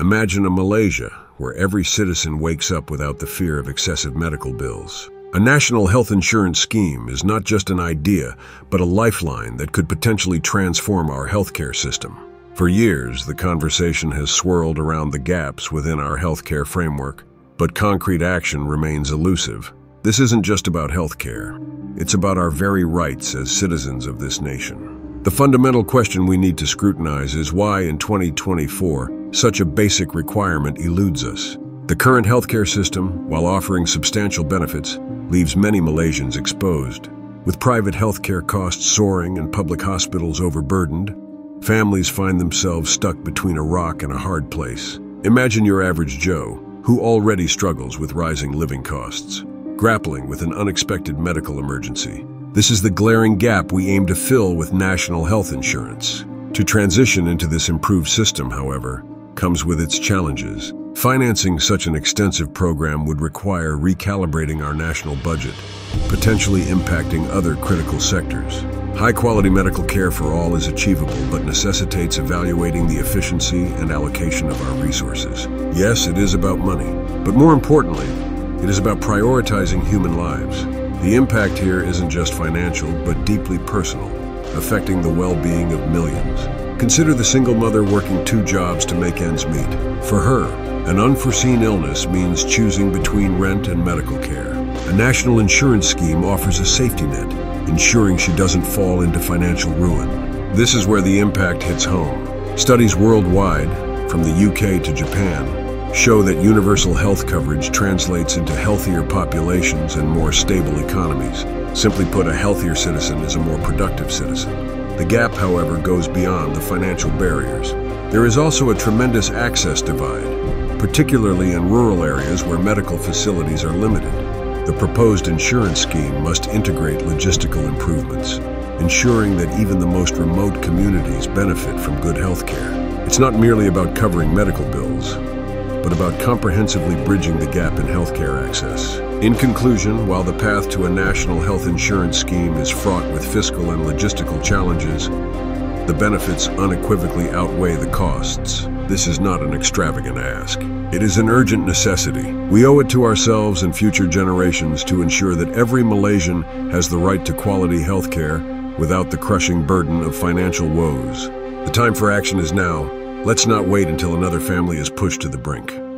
Imagine a Malaysia where every citizen wakes up without the fear of excessive medical bills. A national health insurance scheme is not just an idea, but a lifeline that could potentially transform our healthcare system. For years, the conversation has swirled around the gaps within our healthcare framework, but concrete action remains elusive. This isn't just about healthcare. It's about our very rights as citizens of this nation. The fundamental question we need to scrutinize is why in 2024 such a basic requirement eludes us. The current healthcare system, while offering substantial benefits, leaves many Malaysians exposed. With private healthcare costs soaring and public hospitals overburdened, families find themselves stuck between a rock and a hard place. Imagine your average Joe, who already struggles with rising living costs grappling with an unexpected medical emergency. This is the glaring gap we aim to fill with national health insurance. To transition into this improved system, however, comes with its challenges. Financing such an extensive program would require recalibrating our national budget, potentially impacting other critical sectors. High-quality medical care for all is achievable, but necessitates evaluating the efficiency and allocation of our resources. Yes, it is about money, but more importantly, it is about prioritizing human lives. The impact here isn't just financial, but deeply personal, affecting the well-being of millions. Consider the single mother working two jobs to make ends meet. For her, an unforeseen illness means choosing between rent and medical care. A national insurance scheme offers a safety net, ensuring she doesn't fall into financial ruin. This is where the impact hits home. Studies worldwide, from the UK to Japan, show that universal health coverage translates into healthier populations and more stable economies. Simply put, a healthier citizen is a more productive citizen. The gap, however, goes beyond the financial barriers. There is also a tremendous access divide, particularly in rural areas where medical facilities are limited. The proposed insurance scheme must integrate logistical improvements, ensuring that even the most remote communities benefit from good health care. It's not merely about covering medical bills, but about comprehensively bridging the gap in healthcare access. In conclusion, while the path to a national health insurance scheme is fraught with fiscal and logistical challenges, the benefits unequivocally outweigh the costs. This is not an extravagant ask. It is an urgent necessity. We owe it to ourselves and future generations to ensure that every Malaysian has the right to quality healthcare without the crushing burden of financial woes. The time for action is now, Let's not wait until another family is pushed to the brink.